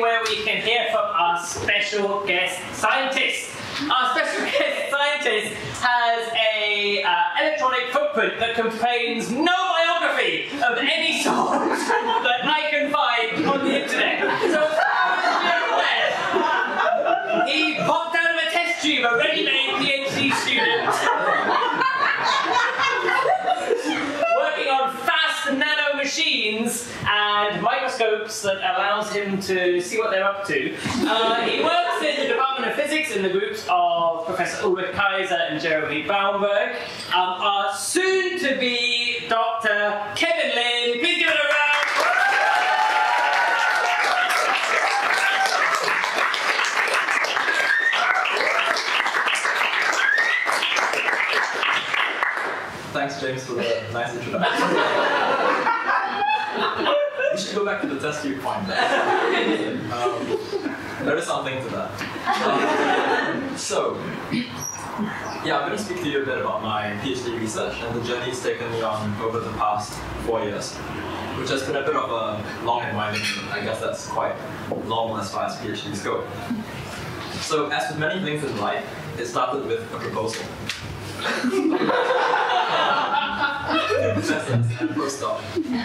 where we can hear from our special guest scientist. Our special guest scientist has a uh, electronic footprint that contains no biography of any sort that I can find on the internet. So, as far as you're aware, he popped out of a test tube, a ready-made PhD student. working on fast nano machines and microscopes that to see what they're up to. Uh, he works in the Department of Physics in the groups of Professor Ulrich Keyser and Jeremy Baumberg. Um, our soon-to-be Dr. Kevin Lim. Please give it a round. Thanks, James, for the nice introduction. we should go back to the test tube point. Um, there is something to that. Um, so, yeah, I'm going to speak to you a bit about my PhD research and the journey it's taken me on over the past four years, which has been a bit of a long and winding. I guess that's quite normal as far as PhDs go. So, as with many things in life, it started with a proposal. professors and postdoc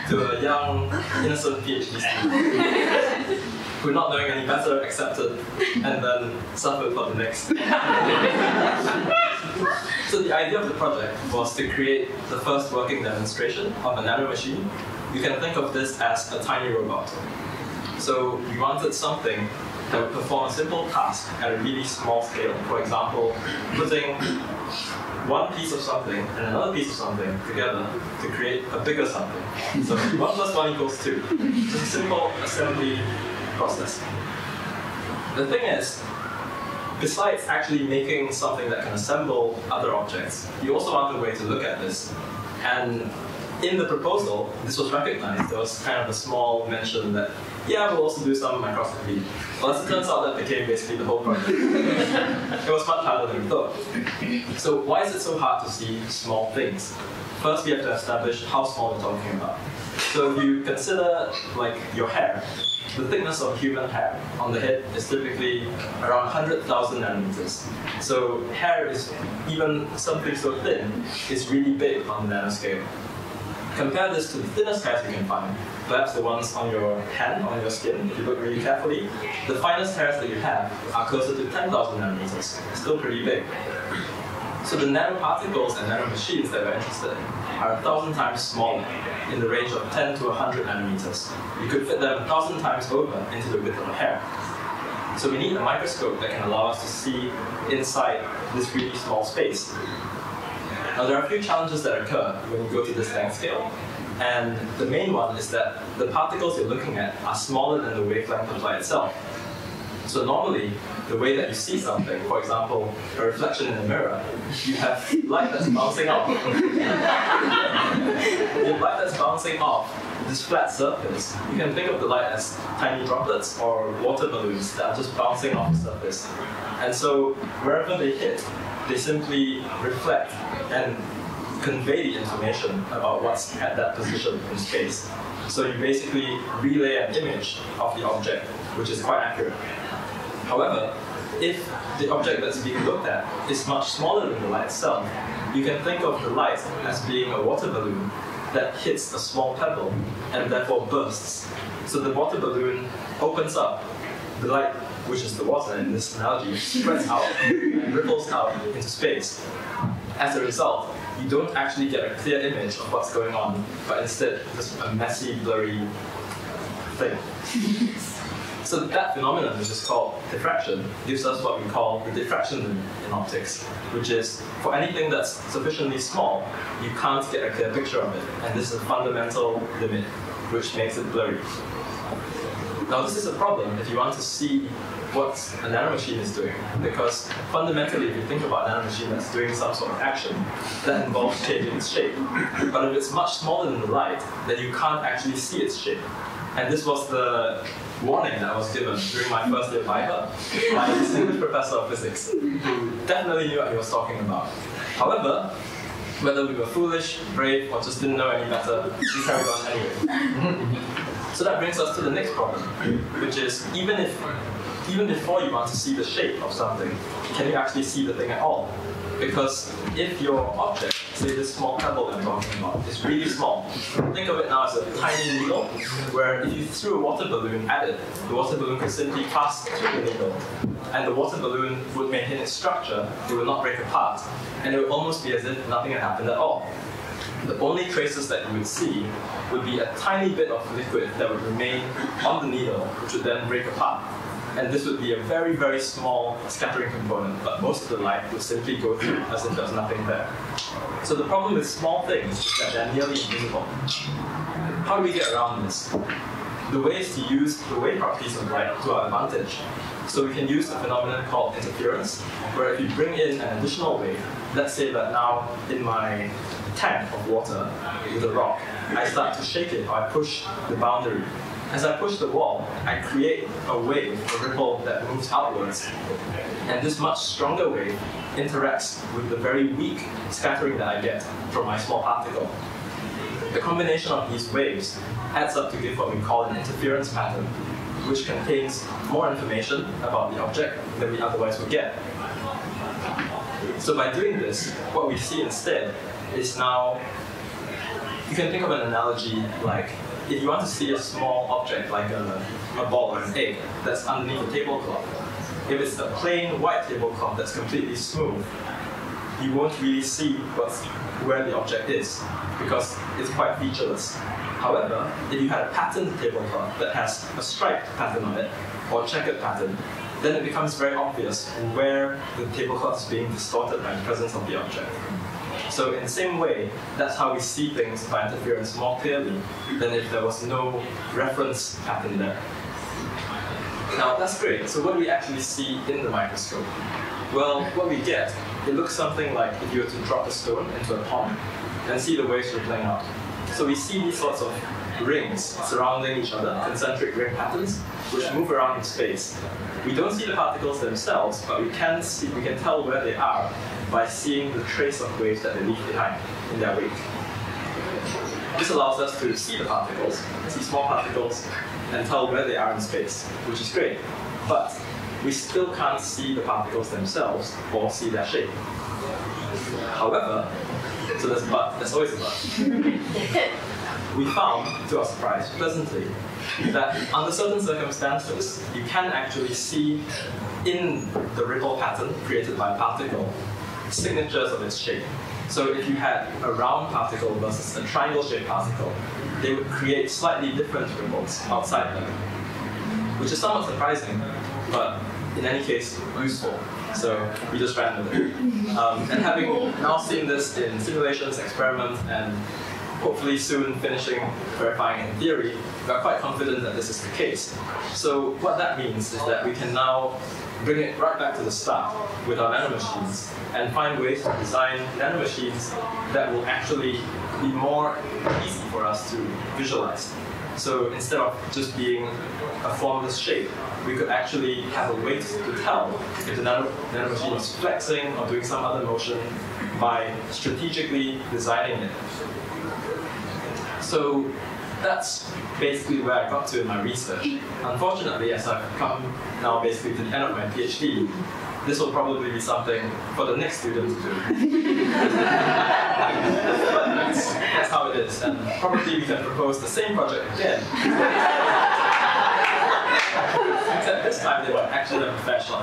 to a young, innocent PhD student who, not knowing any better, accepted and then suffered for the next. so the idea of the project was to create the first working demonstration of a nano machine. You can think of this as a tiny robot. So we wanted something that would perform a simple task at a really small scale. For example, putting one piece of something and another piece of something together to create a bigger something. So one plus one equals two. Just a simple assembly process. The thing is, besides actually making something that can assemble other objects, you also want a way to look at this. And in the proposal, this was recognized. There was kind of a small mention that, yeah, we'll also do some microscopy. Well, as it turns out, that became basically the whole project. it was much harder than we thought. So why is it so hard to see small things? First, we have to establish how small we're talking about. So if you consider like your hair, the thickness of human hair on the head is typically around 100,000 nanometers. So hair is even something so thin is really big on the nanoscale. Compare this to the thinnest hairs you can find, perhaps the ones on your hand, on your skin, if you look really carefully. The finest hairs that you have are closer to 10,000 nanometers, still pretty big. So the nanoparticles and nanomachines that we're interested in are a thousand times smaller, in the range of 10 to 100 nanometers. You could fit them a thousand times over into the width of a hair. So we need a microscope that can allow us to see inside this really small space. Now there are a few challenges that occur when you go to this length scale. And the main one is that the particles you're looking at are smaller than the wavelength of light itself. So normally, the way that you see something, for example, a reflection in a mirror, you have light that's bouncing off. have light that's bouncing off this flat surface. You can think of the light as tiny droplets or water balloons that are just bouncing off the surface. And so wherever they hit, they simply reflect and convey the information about what's at that position in space. So you basically relay an image of the object, which is quite accurate. However, if the object that's being looked at is much smaller than the light itself, you can think of the light as being a water balloon that hits a small pebble and therefore bursts. So the water balloon opens up, the light, which is the water in this analogy, spreads out and ripples out into space. As a result, you don't actually get a clear image of what's going on, but instead just a messy, blurry thing. So that phenomenon, which is called diffraction, gives us what we call the diffraction limit in optics, which is for anything that's sufficiently small, you can't get a clear picture of it. And this is a fundamental limit, which makes it blurry. Now this is a problem if you want to see what a nanomachine is doing, because fundamentally if you think about a nanomachine that's doing some sort of action, that involves changing its shape. But if it's much smaller than the light, then you can't actually see its shape. And this was the warning that I was given during my first year Viva by a distinguished professor of physics, who definitely knew what he was talking about. However, whether we were foolish, brave, or just didn't know any better, we carried on anyway. So that brings us to the next problem, which is even if even before you want to see the shape of something, can you actually see the thing at all? Because if your object, say this small pebble I'm talking about, is really small, think of it now as a tiny needle, where if you threw a water balloon at it, the water balloon could simply pass through the needle, and the water balloon would maintain its structure, it would not break apart, and it would almost be as if nothing had happened at all. The only traces that you would see would be a tiny bit of liquid that would remain on the needle, which would then break apart and this would be a very, very small scattering component, but most of the light would simply go through as if there's nothing there. So the problem with small things is that they're nearly invisible. How do we get around this? The way is to use the wave properties of light to our advantage. So we can use a phenomenon called interference, where if you bring in an additional wave, let's say that now in my tank of water with a rock, I start to shake it I push the boundary as I push the wall, I create a wave, a ripple that moves outwards. And this much stronger wave interacts with the very weak scattering that I get from my small particle. The combination of these waves adds up to give what we call an interference pattern, which contains more information about the object than we otherwise would get. So by doing this, what we see instead is now, you can think of an analogy like if you want to see a small object like a, a ball or an egg that's underneath a tablecloth, if it's a plain white tablecloth that's completely smooth, you won't really see what's, where the object is because it's quite featureless. However, if you had a patterned tablecloth that has a striped pattern on it or a checkered pattern, then it becomes very obvious where the tablecloth is being distorted by the presence of the object. So in the same way, that's how we see things by interference more clearly than if there was no reference pattern there. Now that's great. So what do we actually see in the microscope? Well, what we get, it looks something like if you were to drop a stone into a pond and see the waves rippling out. So we see these sorts of rings surrounding each other, concentric ring patterns, which move around in space. We don't see the particles themselves, but we can see, we can tell where they are by seeing the trace of waves that they leave behind in their wake. This allows us to see the particles, see small particles, and tell where they are in space, which is great. But we still can't see the particles themselves or see their shape. However, so there's but, there's always a but. we found, to our surprise, pleasantly, that under certain circumstances, you can actually see in the ripple pattern created by a particle signatures of its shape. So if you had a round particle versus a triangle-shaped particle, they would create slightly different ripples outside them, which is somewhat surprising, but in any case, useful. So we just ran with it. Um, and having now seen this in simulations, experiments, and hopefully soon finishing verifying in theory, we are quite confident that this is the case. So what that means is that we can now bring it right back to the start with our nanomachines and find ways to design nanomachines that will actually be more easy for us to visualize. So instead of just being a formless shape, we could actually have a way to tell if the nano, nanomachine is flexing or doing some other motion by strategically designing it. So that's basically where I got to in my research. Unfortunately, as I've come now basically to the end of my PhD, this will probably be something for the next student to do. but that's, that's how it is, and probably we can propose the same project again. Except this time they were actually a professional.